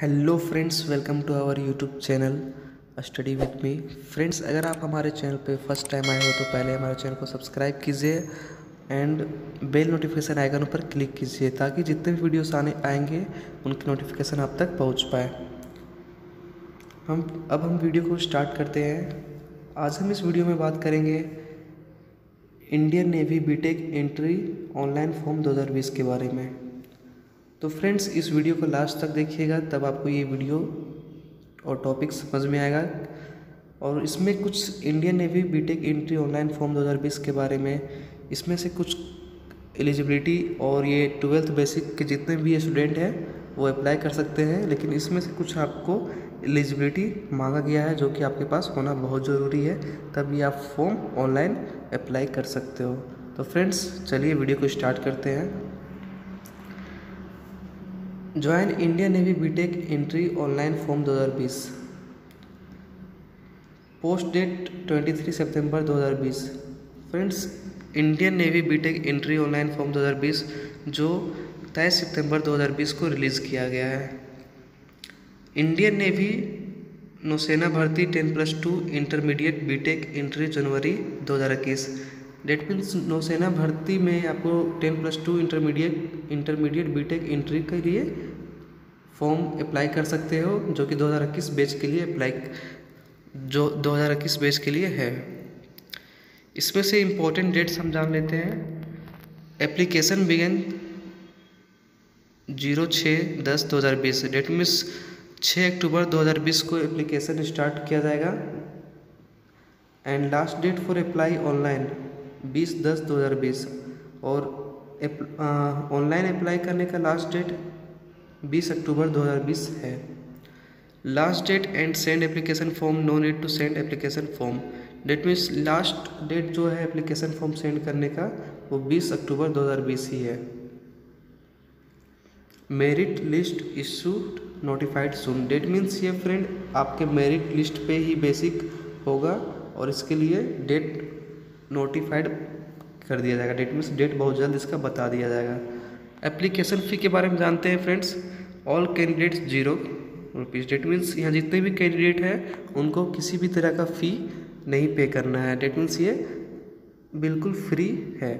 Hello friends welcome to our YouTube channel study with me friends अगर आप हमारे channel पे फ़र्स्ट टाइम आए हो तो पहले हमारे चैनल को सब्सक्राइब कीजिए एंड बेल नोटिफिकेशन आइकन पर क्लिक कीजिए, ताकि जितने भी वीडियोस आने, आएँगे, उनकी नोटिफिकेशन आप तक पहुँच पाए। हम, अब हम वीडियो को स्टार्ट करते हैं। आज हम इस वीडियो में बात करेंगे Indian navy BTech entry online form 2020 के बारे में। तो फ्रेंड्स, इस वीडियो को लास्ट तक देखिएगा, तब आपको ये वीडियो और टॉपिक समझ में आएगा। और इसमें कुछ Indian navy BTech entry online form 2020 के बारे में, इसमें से कुछ एलिजिबिलिटी और ये ट्वेल्थ बेसिक के जितने भी स्टूडेंट हैं, वो अप्लाई कर सकते हैं। लेकिन इसमें से कुछ आपको एलिजिबिलिटी मांगा गया है, जो कि आपके पास होना बहुत ज़रूरी है, तभी आप फॉर्म ऑनलाइन अप्लाई कर सकते हो। तो फ्रेंड्स, चलिए वीडियो को स्टार्ट करते हैं। Join India navy BTech entry online form 2020 post date 23 सितंबर 2020 friends Indian navy BTech entry online form 2020 जो 23 सितंबर 2020 को रिलीज़ किया गया है। इंडियन नेवी नौसेना भर्ती 10 plus two intermediate BTech entry जनवरी 2021 डेट मीन्स नौसेना भर्ती में आपको ten plus two intermediate intermediate BTech entry के लिए फॉर्म अप्लाई कर सकते हो, जो कि 2021 बैच के लिए अप्लाई जो 2021 बैच के लिए है। इसमें से इम्पोर्टेंट डेट्स हम जान लेते हैं। एप्लीकेशन बिगन ज़ीरो छः दस दो हज़ार बीस। डेट मीन्स छः अक्टूबर 2020 को एप्लीकेशन स्टार्ट किया जाएगा। And last date for apply online बीस दस दो हज़ार बीस और ऑनलाइन अप्लाई करने का लास्ट डेट बीस अक्टूबर दो हज़ार बीस है। Last date and send application form no need to send application form date means last date जो है एप्लीकेशन फॉर्म सेंड करने का, वो बीस अक्टूबर दो हज़ार बीस ही है। Merit list issue notified soon date means ये फ्रेंड आपके मेरिट लिस्ट पे ही बेसिक होगा और इसके लिए डेट नोटिफाइड कर दिया जाएगा। डेट मीन्स डेट बहुत जल्द इसका बता दिया जाएगा। एप्लीकेशन फ़ी के बारे में जानते हैं friends all candidates zero rupees date means यहाँ जितने भी कैंडिडेट हैं, उनको किसी भी तरह का फ़ी नहीं पे करना है। डेट मीन्स ये बिल्कुल फ्री है।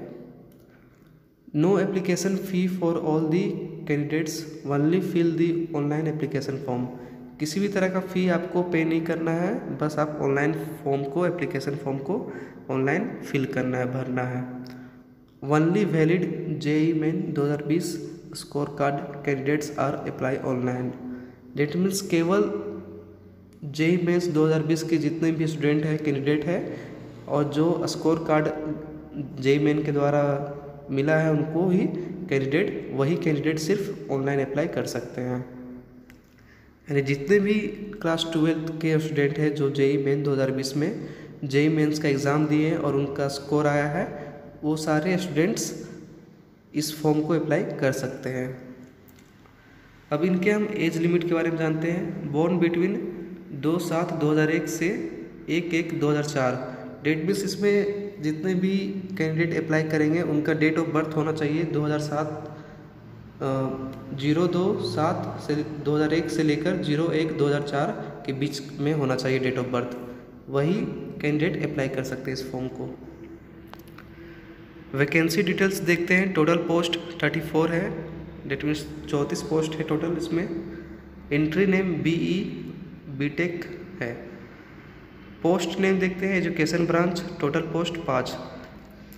No application fee for all the candidates only fill the online application form किसी भी तरह का फ़ी आपको पे नहीं करना है, बस आप ऑनलाइन फॉर्म को एप्लीकेशन फॉर्म को ऑनलाइन फिल करना है, भरना है। Only valid J E main दो हज़ार बीस score card candidates are apply online date means केवल जे ई मेन्स दो हज़ार बीस के जितने भी स्टूडेंट हैं कैंडिडेट हैं, और जो score card J E main के द्वारा मिला है, उनको ही कैंडिडेट वही कैंडिडेट सिर्फ़ ऑनलाइन अप्लाई कर सकते हैं। यानी जितने भी क्लास ट्वेल्थ के स्टूडेंट हैं जो जेई मेन 2020 में, जेई मेन्स का एग्ज़ाम दिए और उनका स्कोर आया है, वो सारे स्टूडेंट्स इस फॉर्म को अप्लाई कर सकते हैं। अब इनके हम एज लिमिट के बारे में जानते हैं। बोर्न बिटवीन दो सात दो हज़ार एक से एक एक दो हज़ार चार। डेट मीन्स इसमें जितने भी कैंडिडेट अप्लाई करेंगे, उनका डेट ऑफ़ बर्थ होना चाहिए दो हज़ार सात ज़ीरो दो सात से दो हज़ार एक से लेकर ज़ीरो एक दो हज़ार चार के बीच में होना चाहिए डेट ऑफ़ बर्थ वही कैंडिडेट अप्लाई कर सकते हैं इस फॉर्म को। वैकेंसी डिटेल्स देखते हैं। टोटल पोस्ट थर्टी फोर है। डेट मीन्स चौंतीस पोस्ट है टोटल इसमें। Entry name B E B tech है। पोस्ट नेम देखते हैं। एजुकेशन ब्रांच टोटल पोस्ट पाँच।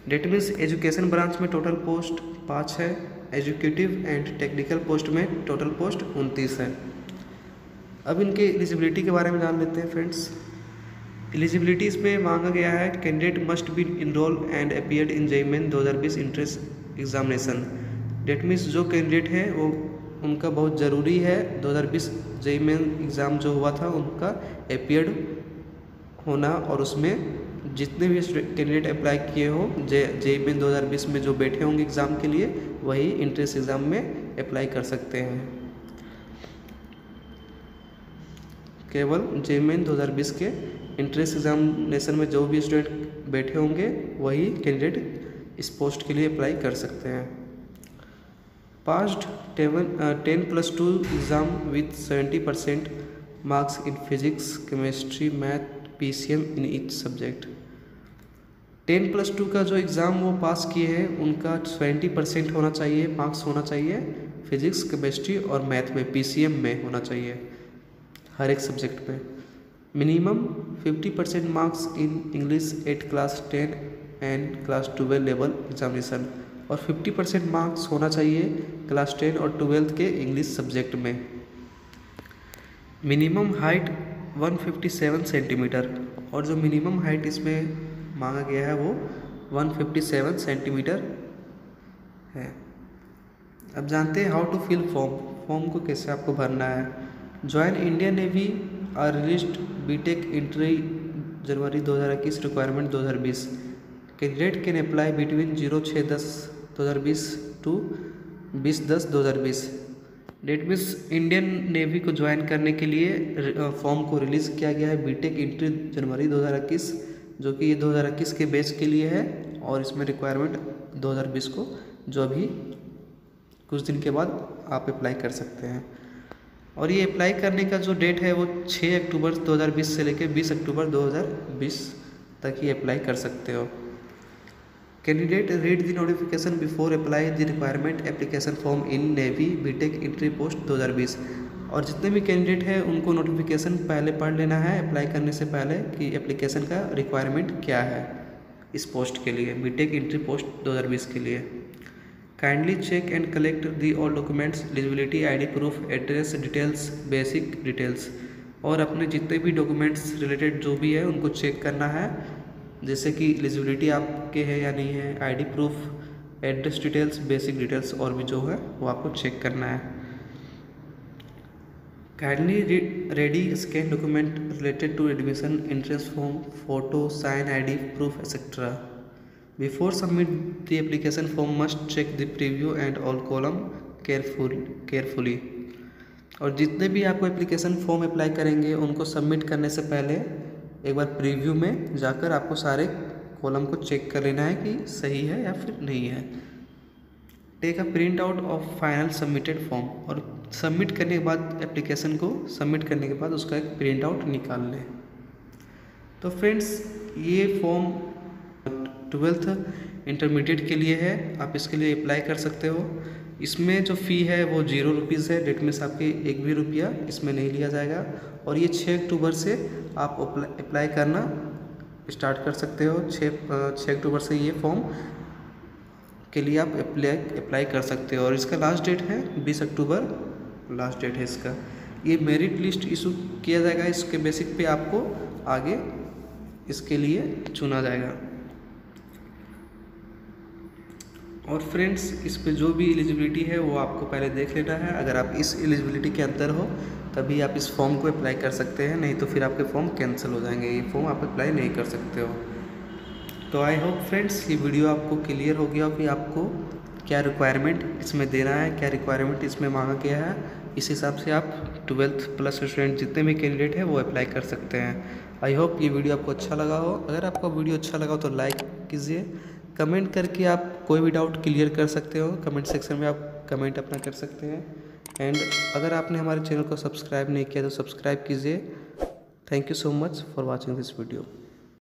डेट मीन्स एजुकेशन ब्रांच में टोटल पोस्ट पाँच है, एजुकेटिव एंड टेक्निकल पोस्ट में टोटल पोस्ट उनतीस है। अब इनके एलिजिबिलिटी के बारे में जान लेते हैं, फ्रेंड्स। एलिजिबिलिटी इसमें मांगा गया है candidate must be enrol and appear in JEE Main दो हज़ार बीस इंट्रेंस एग्जामिनेशन। डेट मीन्स जो कैंडिडेट है, वो उनका बहुत ज़रूरी है। 2020 जेईमेन एग्ज़ाम जो हुआ था, उनका अपियर्ड होना और उसमें जितने भी कैंडिडेट अप्लाई किए हो, जे जे हज़ार बीस में जो बैठे होंगे एग्ज़ाम के लिए, वही इंट्रेंस एग्ज़ाम में अप्लाई कर सकते हैं। केवल जे मेन दो हज़ार बीस के इंट्रेंस एग्जामिनेशन में जो भी स्टूडेंट बैठे होंगे, वही कैंडिडेट इस पोस्ट के लिए अप्लाई कर सकते हैं। Passed 10 plus 2 exam with 70 percent marks in physics, chemistry, math pcm in each subject ten plus two का जो एग्ज़ाम वो पास किए हैं, उनका ट्वेंटी परसेंट होना चाहिए, मार्क्स होना चाहिए, फिजिक्स, केमिस्ट्री और मैथ में, पीसीएम में होना चाहिए, हर एक सब्जेक्ट में minimum fifty percent marks in English, at class ten and class twelve level examination. और 50 परसेंट मार्क्स होना चाहिए क्लास टेन और ट्वेल्थ के इंग्लिश सब्जेक्ट में। Minimum height 157 centimetre. और जो मिनिमम हाइट इसमें मांगा गया है वो 157 सेंटीमीटर है। अब जानते हैं how to fill form form को कैसे आपको भरना है। Join Indian navy are release BTech entry January 2021 requirement 2020 candidate can apply between zero छः दस दो हज़ार बीस टू बीस दस दो हज़ार बीस। डेट मीन्स इंडियन नेवी को ज्वाइन करने के लिए फॉर्म को रिलीज़ किया गया है। बीटेक इंट्री जनवरी 2021 जो कि ये 2021 के बेस के लिए है और इसमें रिक्वायरमेंट 2020 को जो अभी कुछ दिन के बाद आप अप्लाई कर सकते हैं। और ये अप्लाई करने का जो डेट है वो 6 अक्टूबर 2020 से लेकर 20 अक्टूबर 2020 तक ही अप्लाई कर सकते हो। Candidate read the notification before apply the requirement application form in navy BTech entry post 2020 और जितने भी कैंडिडेट हैं, उनको नोटिफिकेशन पहले पढ़ लेना है अप्लाई करने से पहले कि एप्लीकेशन का रिक्वायरमेंट क्या है इस पोस्ट के लिए बीटेक इंट्री पोस्ट 2020 के लिए। Kindly check and collect the all documents eligibility ID proof address details basic details और अपने जितने भी डॉक्यूमेंट्स रिलेटेड जो भी है, उनको चेक करना है। जैसे कि एलिजिबिलिटी आपके है या नहीं है ID proof address details basic details और भी जो है, वो आपको चेक करना है। Kindly ready scan document related to admission entrance form photo sign ID proof etcetera before submit the application form must check the preview and all column careful carefully और जितने भी आपको एप्लीकेशन फॉर्म अप्लाई करेंगे, उनको submit करने से पहले एक बार प्रीव्यू में जाकर आपको सारे कॉलम को चेक कर लेना है कि सही है या फिर नहीं है। Take a print out of final submitted form और सबमिट करने के बाद एप्लीकेशन को सबमिट करने के बाद उसका एक प्रिंट आउट निकाल लें। तो फ्रेंड्स ये फॉर्म ट्वेल्थ इंटरमीडिएट के लिए है। आप इसके लिए अप्लाई कर सकते हो। इसमें जो फ़ी है वो ज़ीरो रुपीज़ है। डेट मीन्स आपके एक भी रुपया इसमें नहीं लिया जाएगा। और ये छः अक्टूबर से आप अप्लाई करना स्टार्ट कर सकते हो। छः छः अक्टूबर से ये फॉर्म के लिए आप अप्लाई अप्लाई कर सकते हो। और इसका लास्ट डेट है बीस अक्टूबर। लास्ट डेट है इसका। ये मेरिट लिस्ट इशू किया जाएगा। इसके बेसिक पे आपको आगे इसके लिए चुना जाएगा। और फ्रेंड्स इस पे जो भी एलिजिबिलिटी है, वो आपको पहले देख लेना है। अगर आप इस एलिजिबिलिटी के अंदर हो, तभी आप इस फॉर्म को अप्लाई कर सकते हैं। नहीं तो फिर आपके फॉर्म कैंसिल हो जाएँगे। ये फॉर्म आप अप्लाई नहीं कर सकते हो। तो आई होप फ्रेंड्स ये वीडियो आपको क्लियर हो गया कि आपको क्या रिक्वायरमेंट इसमें देना है, क्या रिक्वायरमेंट इसमें मांगा गया है। इस हिसाब से आप ट्वेल्थ प्लस स्टूडेंट जितने भी कैंडिडेट हैं वो अप्लाई कर सकते हैं। आई होप ये वीडियो आपको अच्छा लगा हो। अगर आपको वीडियो अच्छा लगा हो तो लाइक कीजिए। कमेंट करके आप कोई भी डाउट क्लियर कर सकते हो। कमेंट सेक्शन में आप कमेंट अपना कर सकते हैं। एंड अगर आपने हमारे चैनल को सब्सक्राइब नहीं किया तो सब्सक्राइब कीजिए। Thank you so much for watching this video